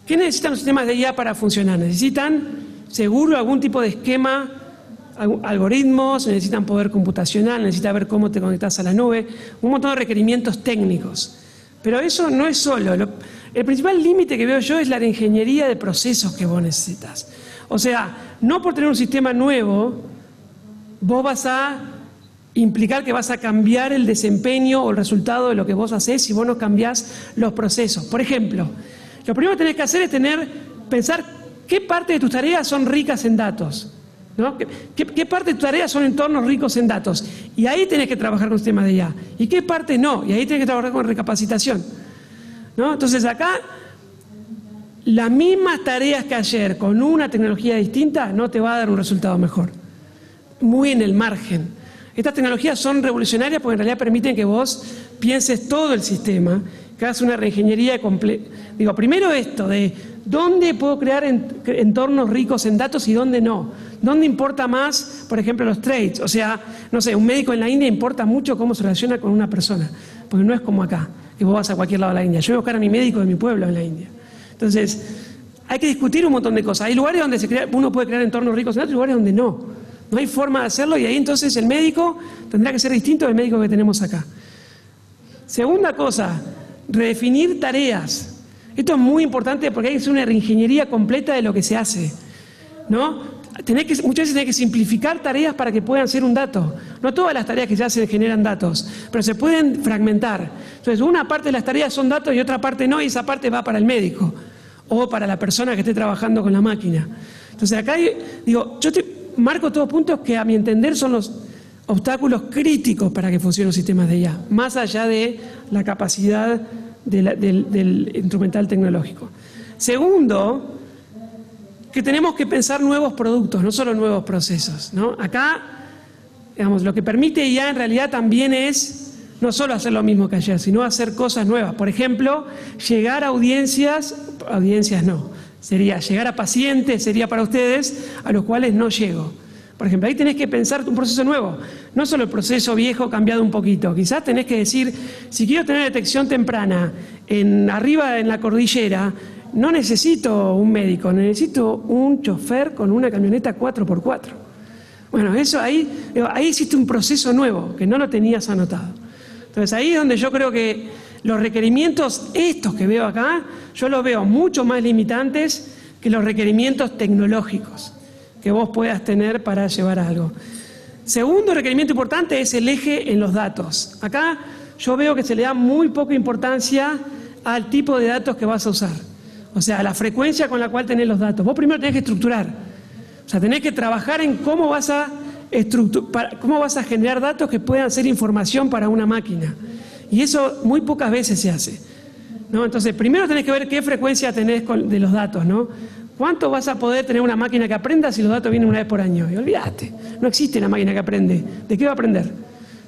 Speaker 3: ¿Qué necesitan los sistemas de IA para funcionar? Necesitan seguro algún tipo de esquema, algoritmos, necesitan poder computacional, necesitan ver cómo te conectas a la nube, un montón de requerimientos técnicos. Pero eso no es solo. el principal límite que veo yo es la ingeniería de procesos que vos necesitas. O sea, no por tener un sistema nuevo, vos vas a implicar que vas a cambiar el desempeño o el resultado de lo que vos haces si vos no cambiás los procesos. Por ejemplo, lo primero que tenés que hacer es tener, pensar qué parte de tus tareas son ricas en datos. ¿no? ¿Qué, parte de tus tareas son entornos ricos en datos? Y ahí tenés que trabajar con sistemas de IA. ¿Y qué parte no? Y ahí tenés que trabajar con recapacitación. ¿no? Entonces acá, las mismas tareas que ayer con una tecnología distinta no te va a dar un resultado mejor. Muy en el margen. Estas tecnologías son revolucionarias porque en realidad permiten que vos pienses todo el sistema hagas una reingeniería completa. Digo, primero esto de dónde puedo crear entornos ricos en datos y dónde no. ¿Dónde importa más, por ejemplo, los trades? O sea, no sé, un médico en la India importa mucho cómo se relaciona con una persona, porque no es como acá, que vos vas a cualquier lado de la India. Yo voy a buscar a mi médico de mi pueblo en la India. Entonces, hay que discutir un montón de cosas. Hay lugares donde se uno puede crear entornos ricos en y lugares donde no. No hay forma de hacerlo y ahí entonces el médico tendrá que ser distinto del médico que tenemos acá. Segunda cosa, redefinir tareas. Esto es muy importante porque hay que hacer una reingeniería completa de lo que se hace. ¿no? que, muchas veces hay que simplificar tareas para que puedan ser un dato. No todas las tareas que se hacen generan datos, pero se pueden fragmentar. Entonces, una parte de las tareas son datos y otra parte no, y esa parte va para el médico o para la persona que esté trabajando con la máquina. Entonces, acá digo, yo te marco todos puntos que a mi entender son los obstáculos críticos para que funcionen los sistemas de IA, más allá de la capacidad del, instrumental tecnológico. Segundo, que tenemos que pensar nuevos productos, no solo nuevos procesos. Acá, digamos, lo que permite IA en realidad también es no solo hacer lo mismo que ayer, sino hacer cosas nuevas. Por ejemplo, llegar a audiencias, audiencias no, sería llegar a pacientes, sería para ustedes, a los cuales no llego. Por ejemplo, ahí tenés que pensar un proceso nuevo, no solo el proceso viejo cambiado un poquito. Quizás tenés que decir, si quiero tener detección temprana en, arriba en la cordillera, no necesito un médico, necesito un chofer con una camioneta 4x4. Bueno, eso ahí, ahí existe un proceso nuevo que no lo tenías anotado. Entonces ahí es donde yo creo que los requerimientos, estos que veo acá, yo los veo mucho más limitantes que los requerimientos tecnológicos que vos puedas tener para llevar algo. Segundo requerimiento importante es el eje en los datos. Acá yo veo que se le da muy poca importancia al tipo de datos que vas a usar. O sea, a la frecuencia con la cual tenés los datos. Vos primero tenés que estructurar. O sea, tenés que trabajar en cómo vas a, cómo vas a generar datos que puedan ser información para una máquina. Y eso muy pocas veces se hace. ¿no? Entonces, primero tenés que ver qué frecuencia tenés de los datos. ¿no? ¿Cuánto vas a poder tener una máquina que aprenda si los datos vienen una vez por año? Y olvídate, no existe una máquina que aprende. ¿De qué va a aprender?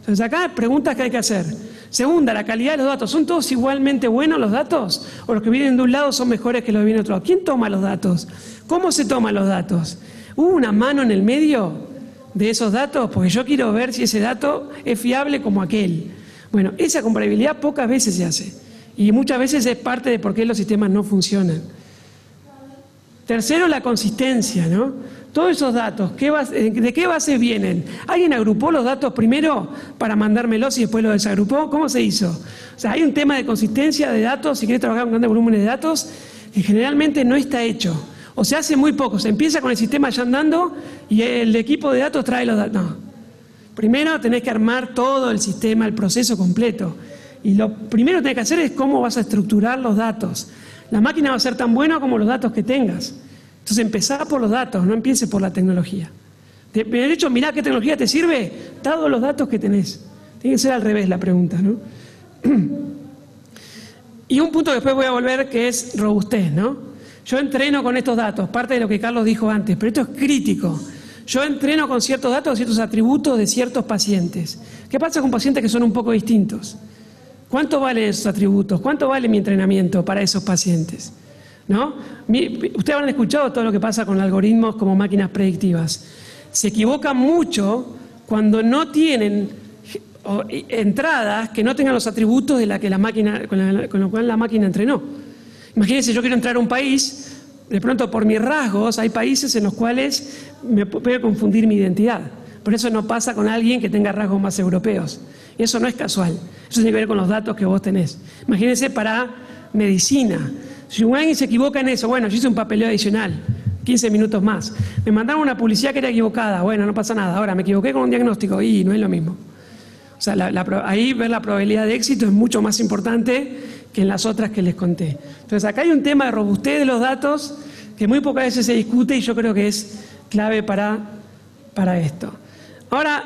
Speaker 3: Entonces acá preguntas que hay que hacer. Segunda, la calidad de los datos. ¿Son todos igualmente buenos los datos? ¿O los que vienen de un lado son mejores que los que vienen de otro lado? ¿Quién toma los datos? ¿Cómo se toman los datos? ¿Hubo una mano en el medio de esos datos? Porque yo quiero ver si ese dato es fiable como aquel. Bueno, esa comparabilidad pocas veces se hace. Y muchas veces es parte de por qué los sistemas no funcionan. Tercero, la consistencia, ¿no? Todos esos datos, ¿de qué base vienen? ¿Alguien agrupó los datos primero para mandármelos y después los desagrupó? ¿Cómo se hizo? O sea, hay un tema de consistencia de datos, si quieres trabajar con grandes volúmenes de datos, que generalmente no está hecho. O se hace muy poco, se empieza con el sistema ya andando y el equipo de datos trae los datos. No. Primero tenés que armar todo el sistema, el proceso completo. Y lo primero que tenés que hacer es cómo vas a estructurar los datos. La máquina va a ser tan buena como los datos que tengas. Entonces empezá por los datos, no empieces por la tecnología. De hecho, mirá qué tecnología te sirve, dados los datos que tenés. Tiene que ser al revés la pregunta, ¿no? Y un punto que después voy a volver que es robustez, ¿no? Yo entreno con estos datos, parte de lo que Carlos dijo antes, pero esto es crítico. Yo entreno con ciertos datos, ciertos atributos de ciertos pacientes. ¿Qué pasa con pacientes que son un poco distintos? ¿Cuánto valen esos atributos? ¿Cuánto vale mi entrenamiento para esos pacientes? ¿No? ustedes habrán escuchado todo lo que pasa con algoritmos como máquinas predictivas. Se equivocan mucho cuando no tienen entradas que no tengan los atributos de la que la máquina, con, con lo cual la máquina entrenó. Imagínense, yo quiero entrar a un país, de pronto por mis rasgos hay países en los cuales me puede confundir mi identidad. Por eso no pasa con alguien que tenga rasgos más europeos. Y eso no es casual. Eso tiene que ver con los datos que vos tenés. Imagínense para medicina. Si alguien se equivoca en eso, bueno, yo hice un papeleo adicional, 15 minutos más. Me mandaron una publicidad que era equivocada, bueno, no pasa nada. Ahora, me equivoqué con un diagnóstico y no es lo mismo. O sea, ahí ver la probabilidad de éxito es mucho más importante que en las otras que les conté. Entonces, acá hay un tema de robustez de los datos que muy pocas veces se discute y yo creo que es clave para, para esto. Ahora,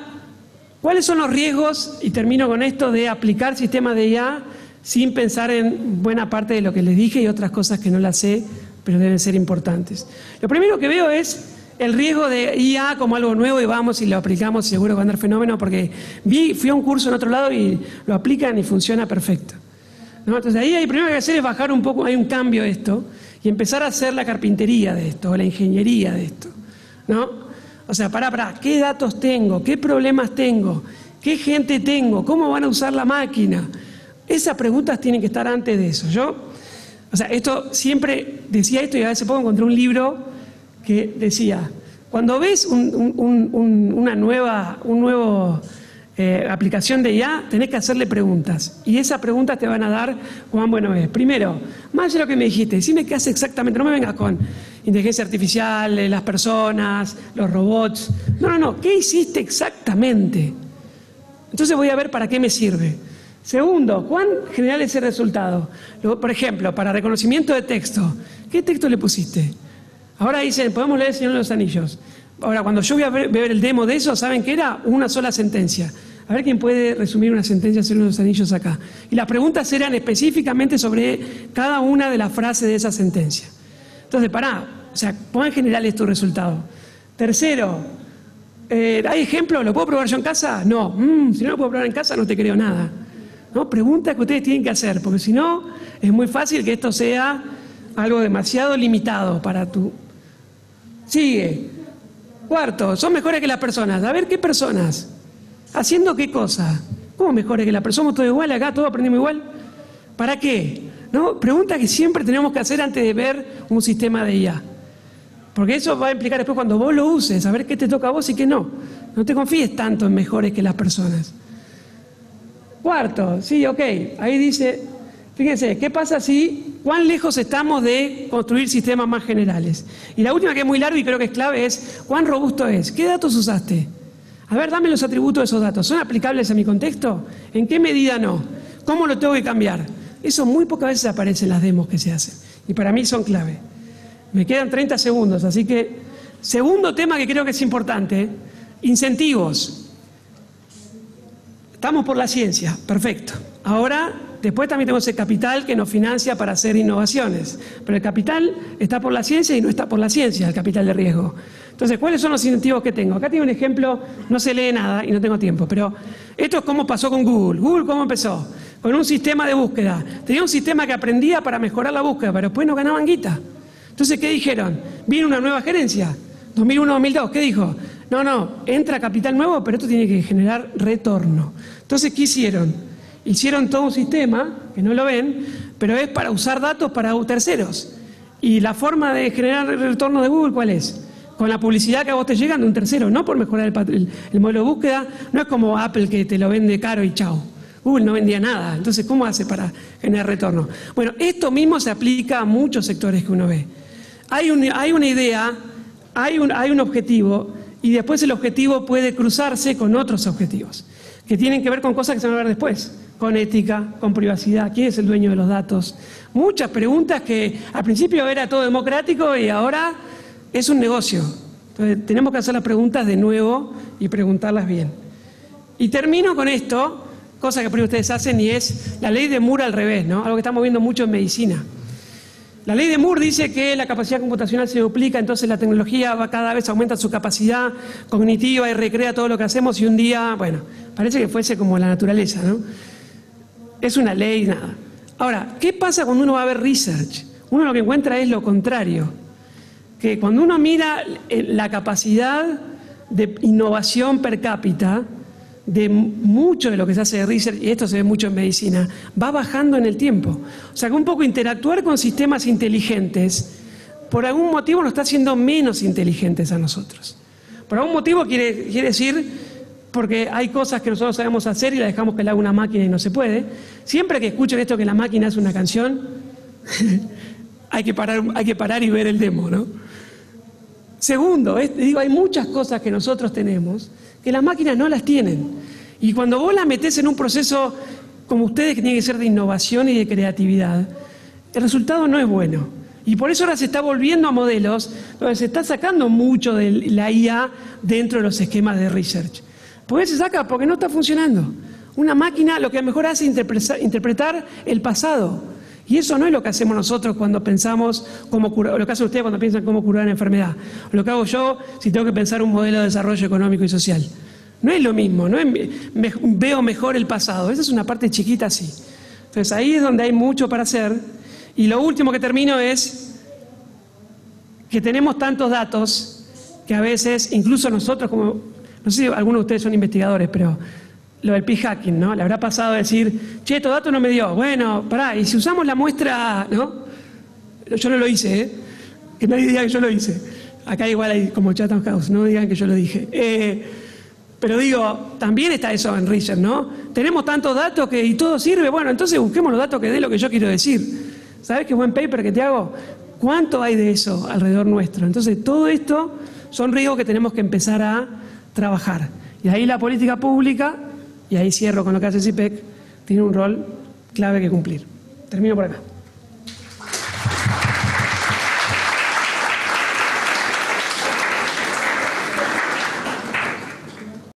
Speaker 3: ¿cuáles son los riesgos, y termino con esto, de aplicar sistemas de IA sin pensar en buena parte de lo que les dije y otras cosas que no las sé, pero deben ser importantes? Lo primero que veo es el riesgo de IA como algo nuevo y vamos y lo aplicamos seguro va a andar fenómeno porque vi, fui a un curso en otro lado y lo aplican y funciona perfecto. Entonces ahí hay primero que hacer es bajar un poco, hay un cambio esto y empezar a hacer la carpintería de esto, o la ingeniería de esto. ¿no? O sea, para, para, ¿qué datos tengo? ¿Qué problemas tengo? ¿Qué gente tengo? ¿Cómo van a usar la máquina? Esas preguntas tienen que estar antes de eso. Yo, o sea, esto siempre decía esto y a veces puedo encontrar un libro que decía, cuando ves una nueva un nuevo, eh, aplicación de IA, tenés que hacerle preguntas. Y esas preguntas te van a dar cuán bueno es. Primero, más de lo que me dijiste, decime qué hace exactamente, no me vengas con inteligencia artificial, eh, las personas, los robots. No, no, no, ¿qué hiciste exactamente? Entonces voy a ver para qué me sirve. Segundo, ¿cuán general es el resultado? Por ejemplo, para reconocimiento de texto, ¿qué texto le pusiste? Ahora dicen, podemos leer el Señor de los Anillos. Ahora, cuando yo voy a ver, el demo de eso, ¿saben qué era? Una sola sentencia. A ver quién puede resumir una sentencia de los Anillos acá. Y las preguntas eran específicamente sobre cada una de las frases de esa sentencia. Entonces, pará, o sea, pon en general es tu resultado. Tercero, eh, ¿hay ejemplos? ¿Lo puedo probar yo en casa? No. Mm, si no lo puedo probar en casa, no te creo nada. ¿No? Preguntas que ustedes tienen que hacer, porque si no, es muy fácil que esto sea algo demasiado limitado para tu, Sigue. Cuarto, son mejores que las personas. A ver, ¿qué personas? ¿Haciendo qué cosa? ¿Cómo mejores que las personas? ¿Somos todos iguales acá? ¿Todos aprendemos igual? ¿Para qué? ¿No? Pregunta que siempre tenemos que hacer antes de ver un sistema de IA. Porque eso va a implicar después cuando vos lo uses, a ver qué te toca a vos y qué no. No te confíes tanto en mejores que las personas. Cuarto, sí, ok, ahí dice, fíjense, ¿qué pasa si ¿Cuán lejos estamos de construir sistemas más generales? Y la última que es muy larga y creo que es clave es, ¿cuán robusto es? ¿Qué datos usaste? A ver, dame los atributos de esos datos. ¿Son aplicables a mi contexto? ¿En qué medida no? ¿Cómo lo tengo que cambiar? Eso muy pocas veces aparece en las demos que se hacen. Y para mí son clave. Me quedan 30 segundos, así que segundo tema que creo que es importante, incentivos. Estamos por la ciencia, perfecto. Ahora Después también tenemos el capital que nos financia para hacer innovaciones. Pero el capital está por la ciencia y no está por la ciencia, el capital de riesgo. Entonces, ¿cuáles son los incentivos que tengo? Acá tengo un ejemplo, no se lee nada y no tengo tiempo, pero esto es cómo pasó con Google. Google, ¿cómo empezó? Con un sistema de búsqueda. Tenía un sistema que aprendía para mejorar la búsqueda, pero después no ganaban guita. Entonces, ¿qué dijeron? Vino una nueva gerencia, 2001-2002, ¿qué dijo? No, no, entra capital nuevo, pero esto tiene que generar retorno. Entonces, ¿qué hicieron? Hicieron todo un sistema, que no lo ven, pero es para usar datos para terceros. Y la forma de generar el retorno de Google, ¿cuál es? Con la publicidad que a vos te llega de un tercero, no por mejorar el, el, modelo de búsqueda, no es como Apple que te lo vende caro y chao. Google no vendía nada, entonces ¿cómo hace para generar retorno? Bueno, esto mismo se aplica a muchos sectores que uno ve. hay, un- hay una idea, hay un objetivo y después el objetivo puede cruzarse con otros objetivos que tienen que ver con cosas que se van a ver después, con ética, con privacidad, quién es el dueño de los datos. Muchas preguntas que al principio era todo democrático y ahora es un negocio. Entonces tenemos que hacer las preguntas de nuevo y preguntarlas bien. Y termino con esto, cosa que por ahí ustedes hacen, y es la ley de Moore al revés, ¿no? Algo que estamos viendo mucho en medicina. La ley de Moore dice que la capacidad computacional se duplica, entonces la tecnología va cada vez aumenta su capacidad cognitiva y recrea todo lo que hacemos y un día, bueno, parece que fuese como la naturaleza, ¿no? Es una ley, nada. Ahora, ¿qué pasa cuando uno va a ver research? Uno lo que encuentra es lo contrario, que cuando uno mira eh, la capacidad de innovación per cápita, de mucho de lo que se hace de research, y esto se ve mucho en medicina, va bajando en el tiempo. O sea que un poco interactuar con sistemas inteligentes, por algún motivo nos está haciendo menos inteligentes a nosotros. Por algún motivo quiere, quiere decir, porque hay cosas que nosotros sabemos hacer y la dejamos que la haga una máquina y no se puede. Siempre que escuchen esto que la máquina es una canción, hay, que parar, hay que parar y ver el demo, ¿no? Segundo, digo, hay muchas cosas que nosotros tenemos que las máquinas no las tienen. Y cuando vos las metés en un proceso como ustedes, que tiene que ser de innovación y de creatividad, el resultado no es bueno. Y por eso ahora se está volviendo a modelos donde se está sacando mucho de la IA dentro de los esquemas de research. ¿Por qué se saca? Porque no está funcionando. Una máquina lo que mejor hace es interpretar el pasado. Y eso no es lo que hacemos nosotros cuando pensamos cómo curar, lo que hacen ustedes cuando piensan cómo curar una enfermedad. Lo que hago yo si tengo que pensar un modelo de desarrollo económico y social. No es lo mismo, no veo mejor el pasado. Esa es una parte chiquita así. Entonces ahí es donde hay mucho para hacer. Y lo último que termino es que tenemos tantos datos que a veces, incluso nosotros como, no sé si algunos de ustedes son investigadores, pero lo del p-hacking, ¿no? Le habrá pasado a decir, che, estos datos no me dio. Bueno, pará, y si usamos la muestra, ¿no? Yo no lo hice, ¿eh? Que nadie diga que yo lo hice. Acá igual hay como Chatham House, no digan que yo lo dije. Eh, pero digo, también está eso en Research, ¿no? Tenemos tantos datos que y todo sirve. Bueno, entonces busquemos los datos que dé lo que yo quiero decir. ¿Sabes qué buen paper que te hago? ¿Cuánto hay de eso alrededor nuestro? Entonces, todo esto son riesgos que tenemos que empezar a trabajar. Y ahí la política pública, y ahí cierro con lo que hace CIPEC, tiene un rol clave que cumplir. Termino por acá.